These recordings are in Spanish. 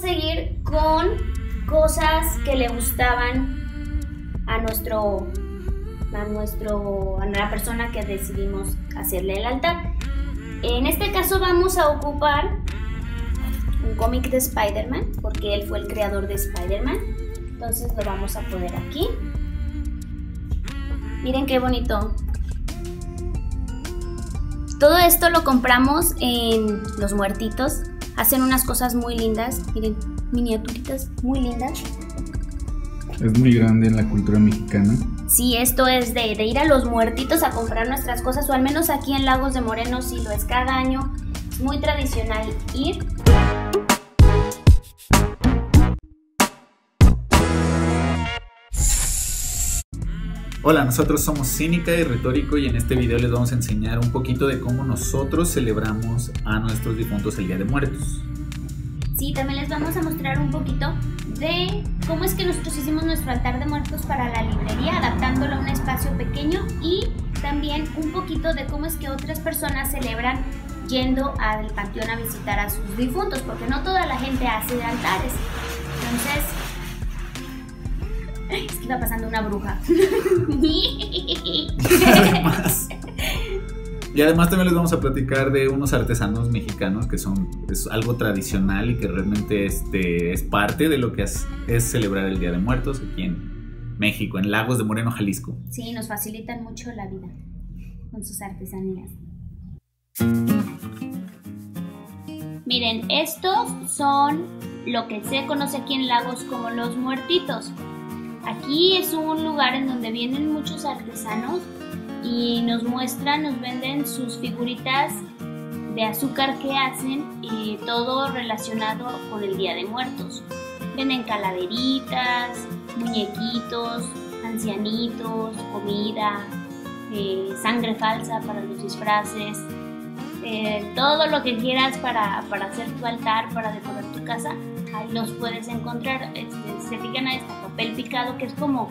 seguir con cosas que le gustaban a nuestro a nuestro a la persona que decidimos hacerle el altar. En este caso vamos a ocupar un cómic de Spider-Man porque él fue el creador de Spider-Man. Entonces lo vamos a poner aquí. Miren qué bonito. Todo esto lo compramos en Los Muertitos. Hacen unas cosas muy lindas. Miren, miniaturitas muy lindas. Es muy grande en la cultura mexicana. Sí, esto es de, de, ir a los muertitos a comprar nuestras cosas, o al menos aquí en Lagos de Moreno sí lo es cada año. Es muy tradicional ir. Hola, nosotros somos Cínica y Retórico y en este video les vamos a enseñar un poquito de cómo nosotros celebramos a nuestros difuntos el Día de Muertos. Sí, también les vamos a mostrar un poquito de cómo es que nosotros hicimos nuestro altar de muertos para la librería, adaptándolo a un espacio pequeño y también un poquito de cómo es que otras personas celebran yendo al panteón a visitar a sus difuntos, porque no toda la gente hace altares. Entonces, es que iba pasando una bruja. Y además también les vamos a platicar de unos artesanos mexicanos que son es algo tradicional y que realmente este, es parte de lo que es, es, celebrar el Día de Muertos aquí en México, en Lagos de Moreno, Jalisco. Sí, nos facilitan mucho la vida con sus artesanías. Miren, estos son lo que se conoce aquí en Lagos como los muertitos. Aquí es un lugar en donde vienen muchos artesanos y nos muestran, nos venden sus figuritas de azúcar que hacen y todo relacionado con el Día de Muertos. Venden calaveritas, muñequitos, ancianitos, comida, eh, sangre falsa para los disfraces, eh, todo lo que quieras para, para, hacer tu altar, para decorar tu casa, ahí los puedes encontrar. Este, se fijan a este papel picado que es como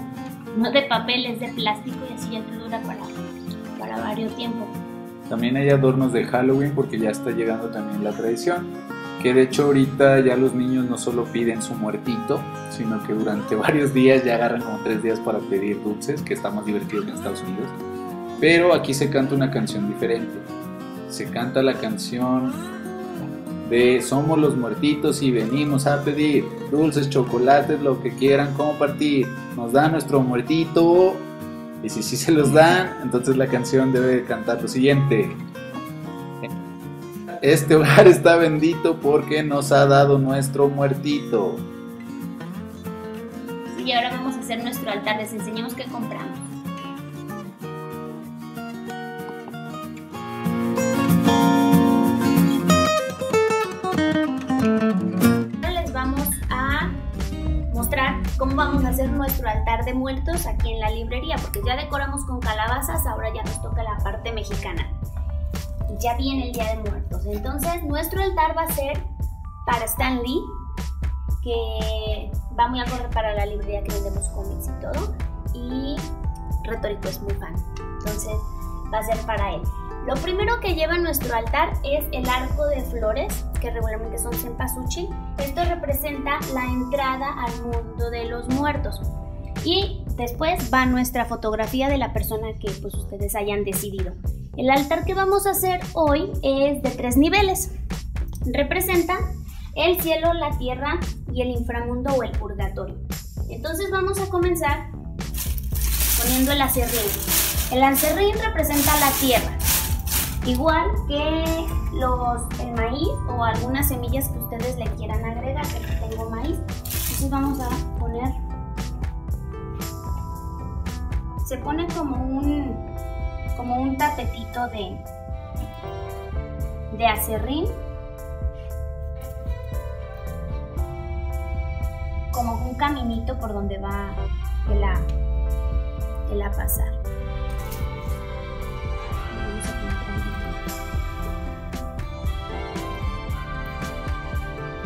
no de papel, es de plástico y así ya te dura para, para varios tiempo. También hay adornos de Halloween porque ya está llegando también la tradición. Que de hecho ahorita ya los niños no solo piden su muertito, sino que durante varios días ya agarran como tres días para pedir dulces, que está más divertido que en Estados Unidos. Pero aquí se canta una canción diferente. Se canta la canción de Somos los muertitos y venimos a pedir dulces, chocolates, lo que quieran compartir. Nos da nuestro muertito y si sí se los dan, entonces la canción debe cantar lo siguiente. Este hogar está bendito porque nos ha dado nuestro muertito. Y ahora vamos a hacer nuestro altar, les enseñamos qué compramos. Cómo vamos a hacer nuestro altar de muertos aquí en la librería, porque ya decoramos con calabazas, ahora ya nos toca la parte mexicana. Y ya viene el Día de Muertos. Entonces, nuestro altar va a ser para Stan Lee, que va muy acorde para la librería que vendemos cómics y todo. Y Retórico es muy fan. Entonces, va a ser para él. Lo primero que lleva nuestro altar es el arco de flores, que regularmente son cempasúchil. Esto representa la entrada al mundo de los muertos. Y después va nuestra fotografía de la persona que pues, ustedes hayan decidido. El altar que vamos a hacer hoy es de tres niveles. Representa el cielo, la tierra y el inframundo o el purgatorio. Entonces vamos a comenzar poniendo el acerrín. El acerrín representa la tierra, Igual que los, el maíz o algunas semillas que ustedes le quieran agregar, que tengo maíz. Entonces vamos a poner, se pone como un, como un tapetito de, de acerrín. Como un caminito por donde va el a, el a pasar.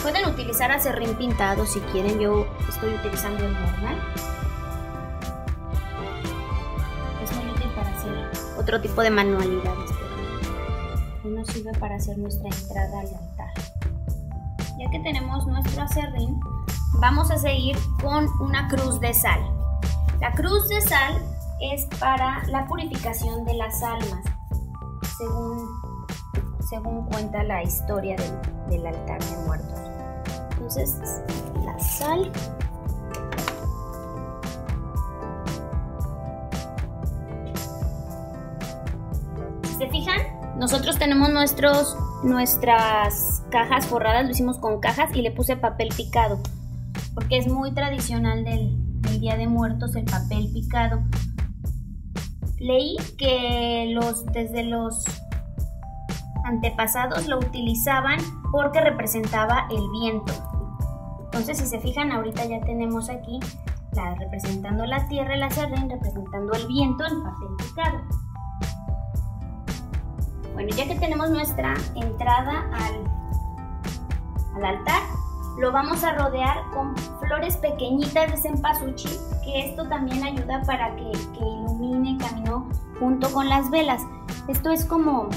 Pueden utilizar acerrín pintado si quieren, yo estoy utilizando el normal. Es muy útil para hacer otro tipo de manualidades, pero no sirve para hacer nuestra entrada al altar. ya que tenemos nuestro acerrín, vamos a seguir con una cruz de sal. La cruz de sal es para la purificación de las almas, según, según cuenta la historia del altar de muertos. Entonces, la sal Si se fijan, nosotros tenemos nuestros, nuestras cajas forradas, lo hicimos con cajas y le puse papel picado, porque es muy tradicional del, del Día de Muertos el papel picado. Leí que los, desde los antepasados lo utilizaban porque representaba el viento. Entonces, si se fijan, ahorita ya tenemos aquí la, representando la tierra, la serrín, representando el viento, el papel picado. Bueno, ya que tenemos nuestra entrada al, al altar, lo vamos a rodear con flores pequeñitas de cempasúchil, que esto también ayuda para que ilumine el camino junto con las velas. Esto es como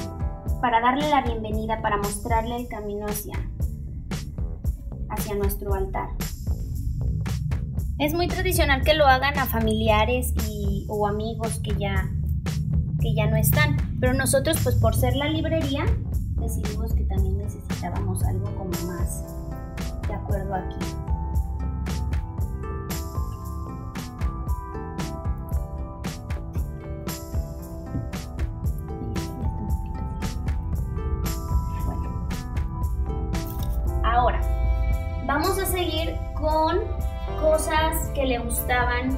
para darle la bienvenida, para mostrarle el camino hacia, hacia nuestro altar. Es muy tradicional que lo hagan a familiares y, o amigos que ya, que ya no están, pero nosotros pues por ser la librería decidimos que también necesitábamos algo como más de acuerdo aquí. Que le gustaban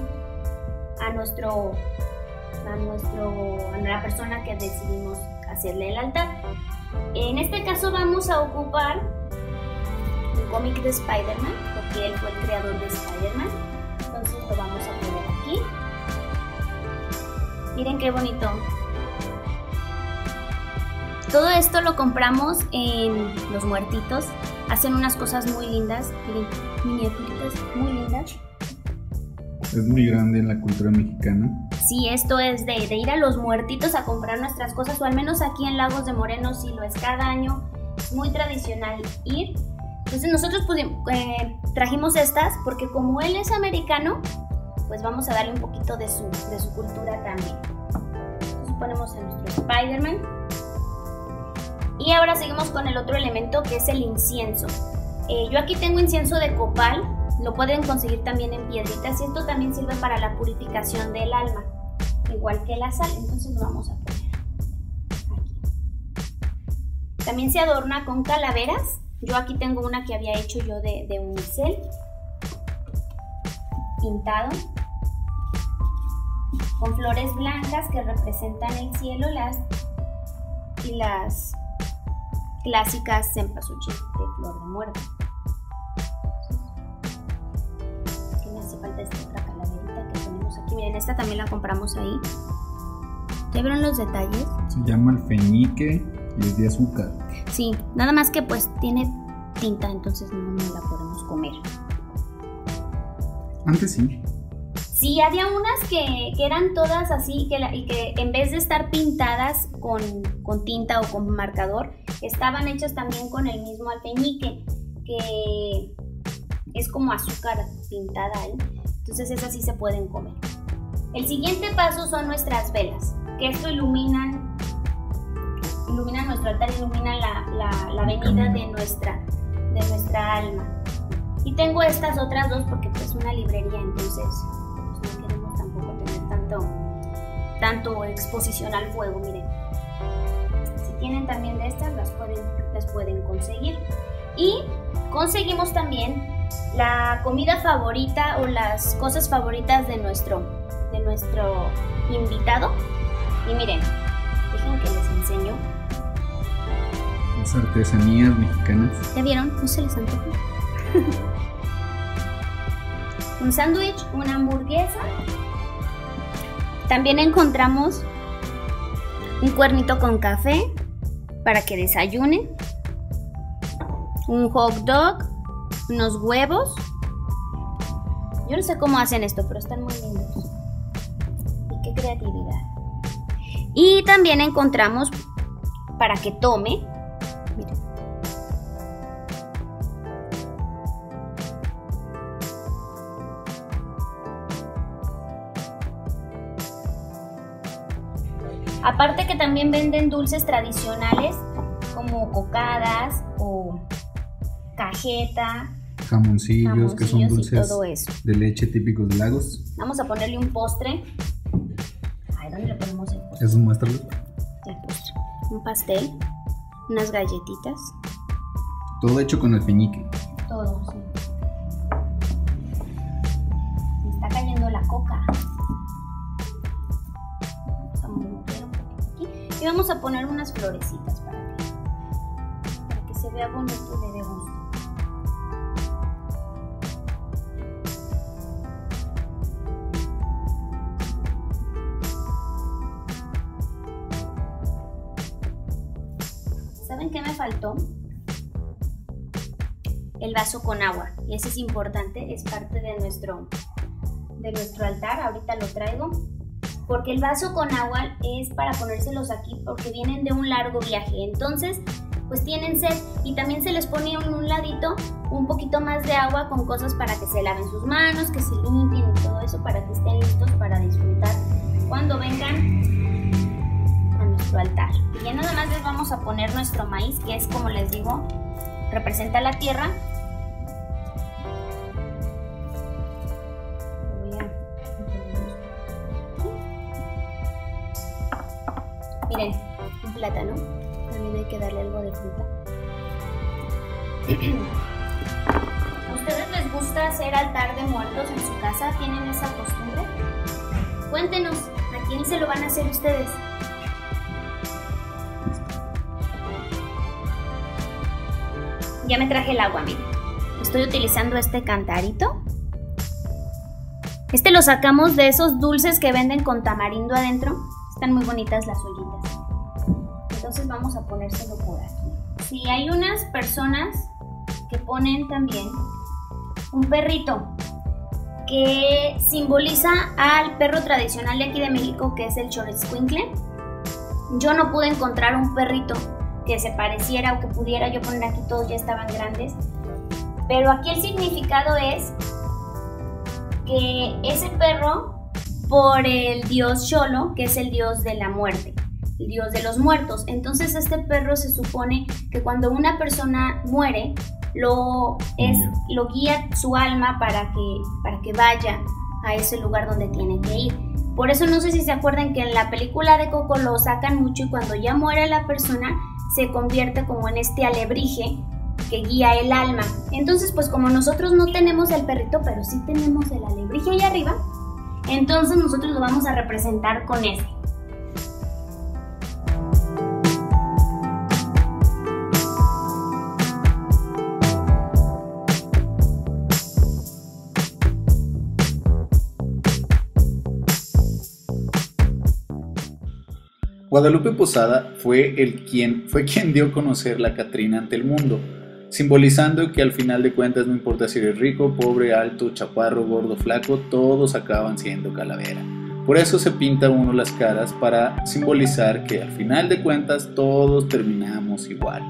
a nuestro a nuestro a la persona que decidimos hacerle el altar. En este caso vamos a ocupar un cómic de Spider-Man, porque él fue el creador de Spider-Man. Entonces lo vamos a poner aquí. Miren qué bonito. Todo esto lo compramos en Los Muertitos. Hacen unas cosas muy lindas, miniaturitas muy lindas. Es muy grande en la cultura mexicana. Sí, esto es de, ir a los muertitos a comprar nuestras cosas, o al menos aquí en Lagos de Moreno sí lo es cada año. Es muy tradicional ir. Entonces nosotros eh, trajimos estas porque como él es americano, pues vamos a darle un poquito de su, de su cultura también. Entonces ponemos a nuestro Spider-Man. Y ahora seguimos con el otro elemento que es el incienso. Eh, yo aquí tengo incienso de copal, lo pueden conseguir también en piedritas y esto también sirve para la purificación del alma, igual que la sal, entonces lo vamos a poner aquí. También se adorna con calaveras, yo aquí tengo una que había hecho yo de, de unicel, pintado, con flores blancas que representan el cielo las, y las clásicas cempasúchil de flor de muerte. Falta esta otra calaverita que tenemos aquí. Miren, esta también la compramos ahí. ¿Ya vieron los detalles? Se llama alfeñique y es de azúcar. Sí, nada más que pues tiene tinta, entonces no, no la podemos comer. Antes sí. Sí, había unas que, que eran todas así que la, y que en vez de estar pintadas con, con, tinta o con marcador, estaban hechas también con el mismo alfeñique, que es como azúcar pintada ahí. Entonces esas sí se pueden comer. El siguiente paso son nuestras velas, que esto iluminan, ilumina nuestro altar, ilumina la, la, la venida de nuestra, de nuestra alma. Y tengo estas otras dos porque pues, es una librería, entonces pues, no queremos tampoco tener tanto, tanto exposición al fuego, miren. Si tienen también de estas, las pueden, las pueden conseguir. Y conseguimos también la comida favorita o las cosas favoritas de nuestro, de nuestro invitado. Y miren, dejen que les enseño. Las artesanías mexicanas. ¿Ya vieron? ¿No se les antoja? un sándwich, una hamburguesa. También encontramos un cuernito con café para que desayunen. Un hot dog, unos huevos. Yo no sé cómo hacen esto, pero están muy lindos. Y qué creatividad. Y también encontramos para que tome. Aparte que también venden dulces tradicionales como cocadas o cajeta, Jamoncillos, que son y dulces todo eso. de leche típicos de lagos. Vamos a ponerle un postre. Ay, ¿dónde le ponemos el postre? Eso muéstralo. El postre. Un pastel, unas galletitas, Todo hecho con el peñique. todo, sí. Me está cayendo la coca. Y vamos a poner unas florecitas para que, para que se vea bonito y le dé gusto. ¿Saben qué me faltó? El vaso con agua. Y ese es importante, es parte de nuestro, de nuestro altar. Ahorita lo traigo. Porque el vaso con agua es para ponérselos aquí porque vienen de un largo viaje. Entonces, pues tienen sed. Y también se les pone en un ladito un poquito más de agua con cosas para que se laven sus manos, que se limpien y todo eso para que estén listos para disfrutar cuando vengan altar. Y ya nada más les vamos a poner nuestro maíz, que es como les digo, representa la tierra. Miren, un plátano. También hay que darle algo de fruta. ¿A ustedes les gusta hacer altar de muertos en su casa? ¿Tienen esa costumbre? Cuéntenos, ¿a quién se lo van a hacer ustedes? Ya me traje el agua, miren. Estoy utilizando este cantarito. Este lo sacamos de esos dulces que venden con tamarindo adentro. Están muy bonitas las ollitas. Entonces vamos a ponérselo por aquí. Si hay unas personas que ponen también un perrito que simboliza al perro tradicional de aquí de México que es el Xoloitzcuintle. Yo no pude encontrar un perrito que se pareciera o que pudiera yo poner aquí, todos ya estaban grandes. Pero aquí el significado es que ese perro por el dios Xolo, que es el dios de la muerte, el dios de los muertos. Entonces este perro se supone que cuando una persona muere, lo, es, lo guía su alma para que, para que vaya a ese lugar donde tiene que ir. Por eso no sé si se acuerdan que en la película de Coco lo sacan mucho y cuando ya muere la persona se convierte como en este alebrije que guía el alma. Entonces, pues como nosotros no tenemos el perrito, pero sí tenemos el alebrije ahí arriba, entonces nosotros lo vamos a representar con ese. Guadalupe Posada fue, el quien, fue quien dio a conocer la Catrina ante el mundo, simbolizando que al final de cuentas no importa si eres rico, pobre, alto, chaparro, gordo, flaco, todos acaban siendo calavera. Por eso se pinta uno las caras para simbolizar que al final de cuentas todos terminamos igual.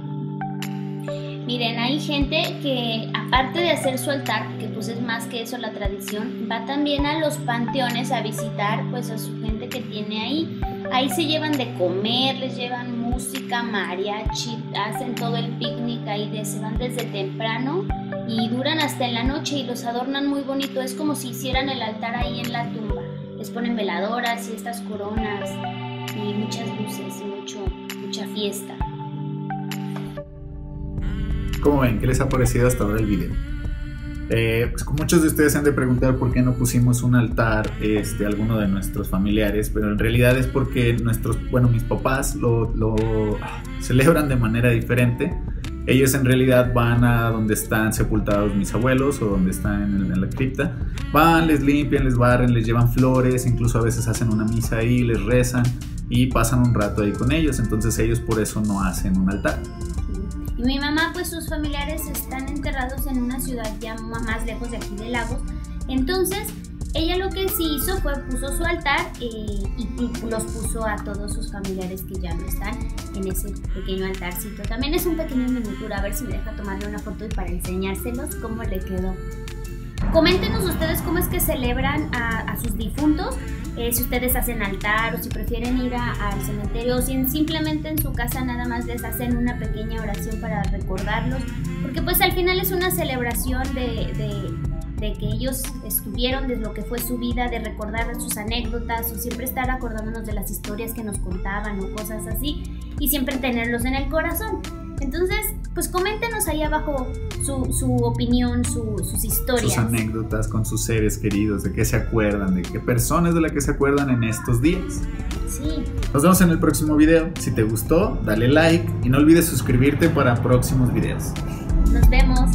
Miren, hay gente que aparte de hacer su altar, que pues es más que eso la tradición, va también a los panteones a visitar pues a su gente que tiene ahí. Ahí se llevan de comer, les llevan música, mariachi, hacen todo el picnic ahí, se van desde temprano y duran hasta en la noche y los adornan muy bonito. Es como si hicieran el altar ahí en la tumba. Les ponen veladoras y estas coronas y muchas luces y mucho, mucha fiesta. ¿Cómo ven? ¿Qué les ha parecido hasta ahora el video? Eh, pues muchos de ustedes han de preguntar por qué no pusimos un altar este, a alguno de nuestros familiares, pero en realidad es porque nuestros, bueno, mis papás lo, lo ah, celebran de manera diferente. Ellos en realidad van a donde están sepultados mis abuelos o donde están en, en la cripta. Van, les limpian, les barren, les llevan flores, incluso a veces hacen una misa ahí, les rezan y pasan un rato ahí con ellos. Entonces ellos por eso no hacen un altar. Y mi mamá, pues sus familiares están enterrados en una ciudad ya más lejos de aquí de Lagos. Entonces, ella lo que sí hizo fue puso su altar eh, y los puso a todos sus familiares que ya no están en ese pequeño altarcito. También es un pequeño miniatura, a ver si me deja tomarle una foto y para enseñárselos cómo le quedó. Coméntenos ustedes cómo es que celebran a, a sus difuntos. Eh, si ustedes hacen altar o si prefieren ir a- al cementerio o si en- simplemente en su casa nada más les hacen una pequeña oración para recordarlos, porque pues al final es una celebración de, de- de que ellos estuvieron, de lo que fue su vida, de recordar sus anécdotas o siempre estar acordándonos de las historias que nos contaban o cosas así y siempre tenerlos en el corazón. Entonces, pues coméntenos ahí abajo su, su opinión, su- sus historias. Sus anécdotas con sus seres queridos, de qué se acuerdan, de qué personas de la que se acuerdan en estos días. Sí, Nos vemos en el próximo video. Si te gustó, dale like y no olvides suscribirte para próximos videos. nos vemos.